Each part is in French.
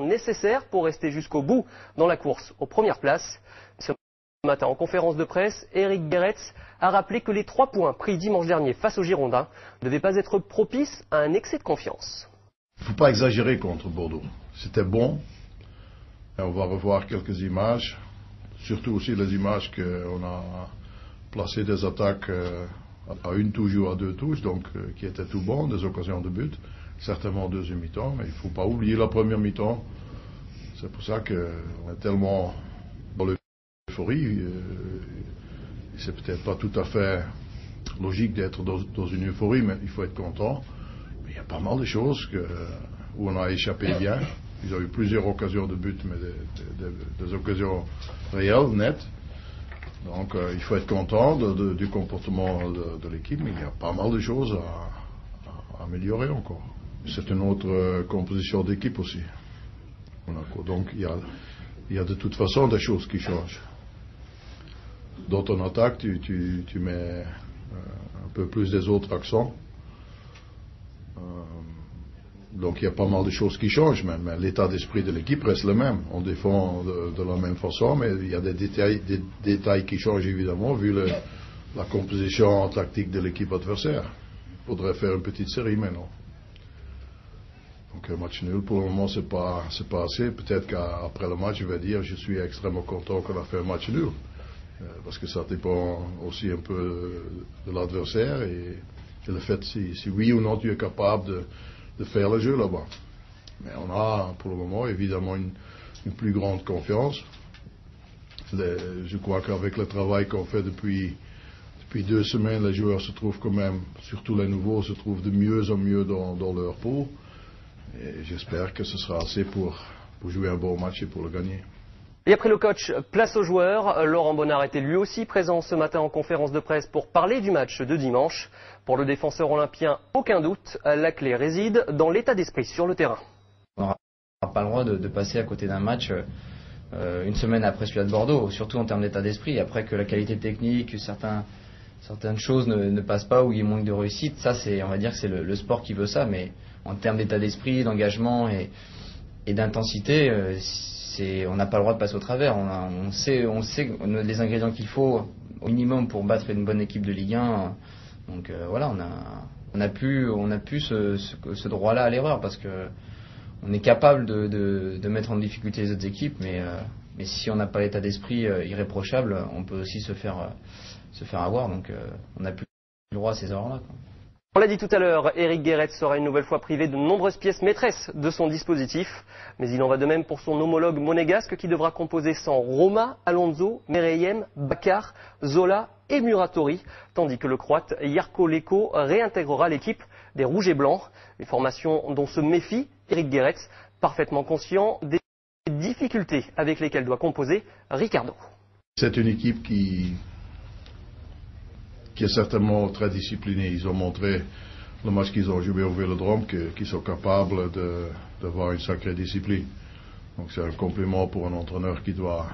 nécessaires pour rester jusqu'au bout dans la course aux premières places. Ce matin, en conférence de presse, Eric Guéretz a rappelé que les trois points pris dimanche dernier face aux Girondins ne devaient pas être propices à un excès de confiance. Il ne faut pas exagérer contre Bordeaux. C'était bon. On va revoir quelques images, surtout aussi les images qu'on a placées des attaques euh, à une touche ou à deux touches, donc euh, qui étaient tout bons, des occasions de but, certainement deuxième mi-temps, mais il ne faut pas oublier la première mi-temps. C'est pour ça qu'on est tellement dans l'euphorie. Euh, c'est peut-être pas tout à fait logique d'être dans, une euphorie, mais il faut être content. Il y a pas mal de choses que, où on a échappé bien. Ils ont eu plusieurs occasions de but, mais des, occasions réelles, nettes. Donc euh, il faut être content du comportement de, l'équipe, mais il y a pas mal de choses à, améliorer encore. C'est une autre euh, composition d'équipe aussi. Donc il y, a, y a de toute façon des choses qui changent dans ton attaque, tu, tu, mets euh, un peu plus des autres accents. Euh, donc il y a pas mal de choses qui changent, mais, l'état d'esprit de l'équipe reste le même. On défend de, la même façon, mais il y a des détails qui changent évidemment vu la composition tactique de l'équipe adversaire. Il faudrait faire une petite série maintenant. Donc un match nul pour le moment c'est pas c'est pas assez. Peut-être qu'après le match je vais dire je suis extrêmement content qu'on a fait un match nul. Euh, parce que ça dépend aussi un peu de l'adversaire et, le fait si, oui ou non tu es capable de, faire le jeu là-bas. Mais on a pour le moment évidemment une, plus grande confiance. je crois qu'avec le travail qu'on fait depuis, depuis deux semaines, les joueurs se trouvent quand même, surtout les nouveaux, se trouvent de mieux en mieux dans, leur peau. Et j'espère que ce sera assez pour, pour jouer un bon match et pour le gagner. Et après le coach, place aux joueurs. Laurent Bonnard était lui aussi présent ce matin en conférence de presse pour parler du match de dimanche. Pour le défenseur olympien, aucun doute, la clé réside dans l'état d'esprit sur le terrain. On n'aura pas le droit de, passer à côté d'un match euh, une semaine après celui de Bordeaux, surtout en termes d'état d'esprit. Après que la qualité technique, certains, certaines choses ne, passent pas ou il manque de réussite, ça c'est, on va dire que c'est le, sport qui veut ça. Mais en termes d'état d'esprit, d'engagement et, d'intensité, euh, on n'a pas le droit de passer au travers. On, sait, les ingrédients qu'il faut au minimum pour battre une bonne équipe de Ligue 1. Donc euh, voilà, on a, on a pu, on a pu ce, droit-là à l'erreur parce que on est capable de, mettre en difficulté les autres équipes, mais, euh, si on n'a pas l'état d'esprit irréprochable, on peut aussi se faire, se faire avoir. Donc on n'a plus le droit à ces erreurs-là. On l'a dit tout à l'heure, Eric Guéret sera une nouvelle fois privé de nombreuses pièces maîtresses de son dispositif. Mais il en va de même pour son homologue monégasque qui devra composer sans Roma, Alonso, Mereyem, Bakar, Zola et Muratori. Tandis que le croate Yarko Leko réintégrera l'équipe des Rouges et Blancs. Une formation dont se méfie Eric Guéret, parfaitement conscient des difficultés avec lesquelles doit composer Ricardo. C'est une équipe qui qui est certainement très discipliné. Ils ont montré le match qu'ils ont joué au Vélodrome qu'ils sont capables d'avoir une sacrée discipline. Donc c'est un compliment pour un entraîneur qui doit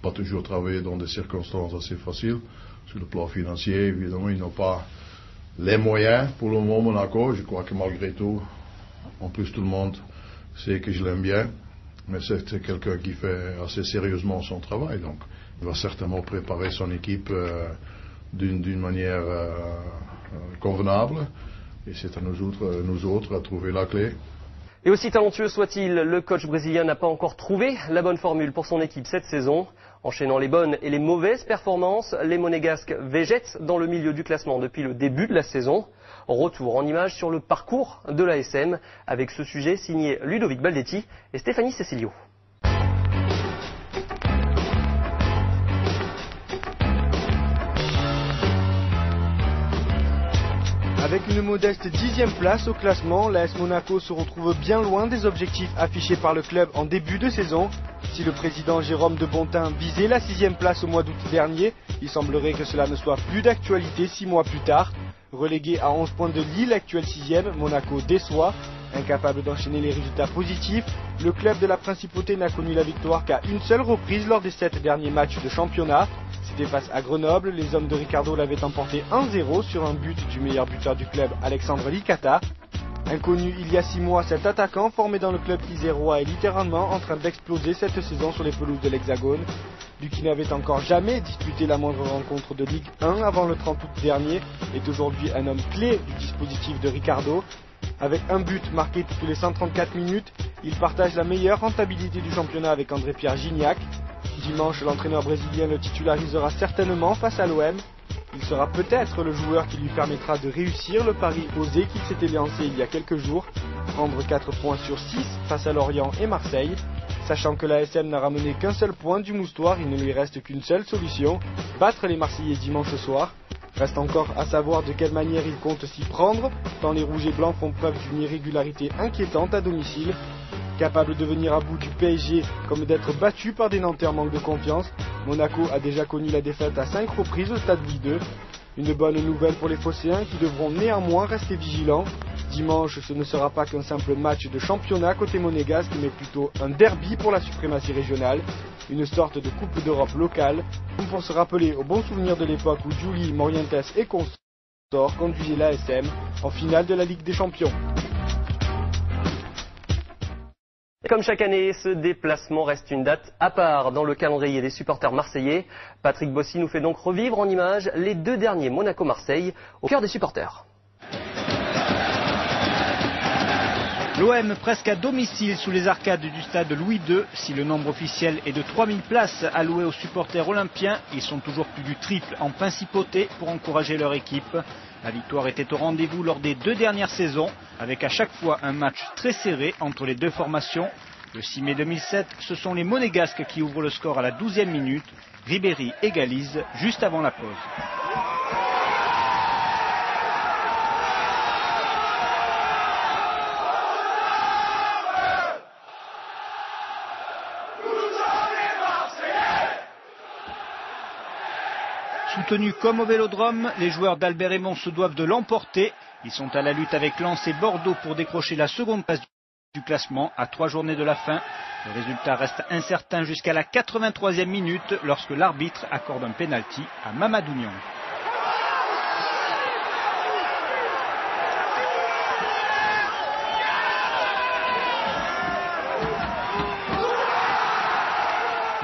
pas toujours travailler dans des circonstances assez faciles. Sur le plan financier, évidemment, ils n'ont pas les moyens pour le moment Monaco. Je crois que malgré tout, en plus tout le monde sait que je l'aime bien. Mais c'est quelqu'un qui fait assez sérieusement son travail. Donc il va certainement préparer son équipe. Euh, d'une manière euh, euh, convenable. Et c'est à nous autres, nous autres à trouver la clé. Et aussi talentueux soit-il, le coach brésilien n'a pas encore trouvé la bonne formule pour son équipe cette saison. Enchaînant les bonnes et les mauvaises performances, les monégasques végètent dans le milieu du classement depuis le début de la saison. Retour en image sur le parcours de l'ASM avec ce sujet signé Ludovic Baldetti et Stéphanie Cecilio. Avec une modeste dixième place au classement, l'AS Monaco se retrouve bien loin des objectifs affichés par le club en début de saison. Si le président Jérôme de Bontin visait la sixième place au mois d'août dernier, il semblerait que cela ne soit plus d'actualité six mois plus tard. Relégué à 11 points de Lille, actuel sixième, Monaco déçoit. Incapable d'enchaîner les résultats positifs, le club de la Principauté n'a connu la victoire qu'à une seule reprise lors des sept derniers matchs de championnat. C'était à Grenoble, les hommes de Ricardo l'avaient emporté 1-0 sur un but du meilleur buteur du club, Alexandre Licata. Inconnu il y a six mois, cet attaquant formé dans le club isérois est littéralement en train d'exploser cette saison sur les pelouses de l'Hexagone. Lui qui n'avait encore jamais disputé la moindre rencontre de Ligue 1 avant le 30 août dernier est aujourd'hui un homme clé du dispositif de Ricardo. Avec un but marqué toutes les 134 minutes, il partage la meilleure rentabilité du championnat avec André-Pierre Gignac. Dimanche, l'entraîneur brésilien le titularisera certainement face à l'OM. Il sera peut-être le joueur qui lui permettra de réussir le pari osé qu'il s'était lancé il y a quelques jours, prendre 4 points sur 6 face à Lorient et Marseille. Sachant que la SM n'a ramené qu'un seul point du moustoir, il ne lui reste qu'une seule solution, battre les Marseillais dimanche soir. Reste encore à savoir de quelle manière il compte s'y prendre, tant les rouges et blancs font preuve d'une irrégularité inquiétante à domicile. Capable de venir à bout du PSG comme d'être battu par des Nantais en manque de confiance, Monaco a déjà connu la défaite à 5 reprises au stade Louis II. Une bonne nouvelle pour les Phocéens qui devront néanmoins rester vigilants. Dimanche, ce ne sera pas qu'un simple match de championnat côté monégasque, mais plutôt un derby pour la suprématie régionale, une sorte de Coupe d'Europe locale, pour se rappeler au bon souvenir de l'époque où Julie, Morientes et consorts conduisaient l'ASM en finale de la Ligue des Champions. Comme chaque année, ce déplacement reste une date à part dans le calendrier des supporters marseillais. Patrick Bossy nous fait donc revivre en images les deux derniers Monaco-Marseille au cœur des supporters. L'OM presque à domicile sous les arcades du stade Louis II. Si le nombre officiel est de 3000 places allouées aux supporters olympiens, ils sont toujours plus du triple en principauté pour encourager leur équipe. La victoire était au rendez-vous lors des deux dernières saisons, avec à chaque fois un match très serré entre les deux formations. Le 6 mai 2007, ce sont les Monégasques qui ouvrent le score à la 12e minute. Ribéry égalise juste avant la pause. Soutenus comme au Vélodrome, les joueurs d'Albert Raymond se doivent de l'emporter. Ils sont à la lutte avec Lens et Bordeaux pour décrocher la seconde place du classement à trois journées de la fin. Le résultat reste incertain jusqu'à la 83e minute lorsque l'arbitre accorde un pénalty à Mamadou Niang.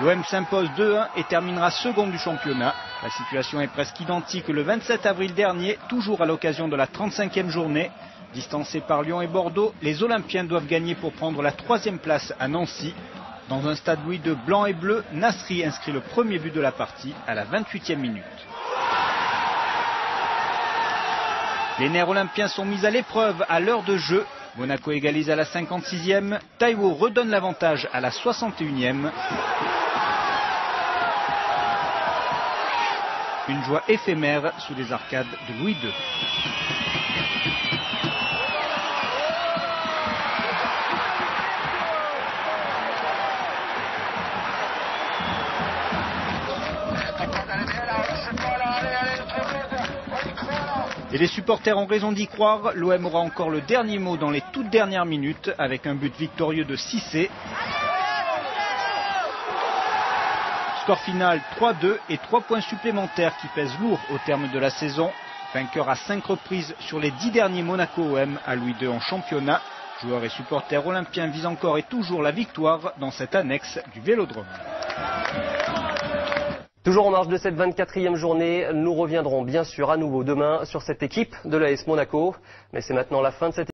L'OM s'impose 2-1 et terminera second du championnat. La situation est presque identique le 27 avril dernier, toujours à l'occasion de la 35e journée. Distancés par Lyon et Bordeaux, les Olympiens doivent gagner pour prendre la troisième place à Nancy. Dans un stade Louis de blanc et bleu, Nasri inscrit le premier but de la partie à la 28e minute. Les nerfs olympiens sont mis à l'épreuve à l'heure de jeu. Monaco égalise à la 56e, Taïwo redonne l'avantage à la 61e. Une joie éphémère sous les arcades de Louis II. Et les supporters ont raison d'y croire, l'OM aura encore le dernier mot dans les toutes dernières minutes avec un but victorieux de 6 Score final 3-2 et 3 points supplémentaires qui pèsent lourd au terme de la saison. Vainqueur à 5 reprises sur les 10 derniers Monaco OM à Louis II en championnat. Joueurs et supporters olympiens visent encore et toujours la victoire dans cette annexe du Vélodrome. Toujours en marge de cette 24e journée, nous reviendrons bien sûr à nouveau demain sur cette équipe de l'AS Monaco. Mais c'est maintenant la fin de cette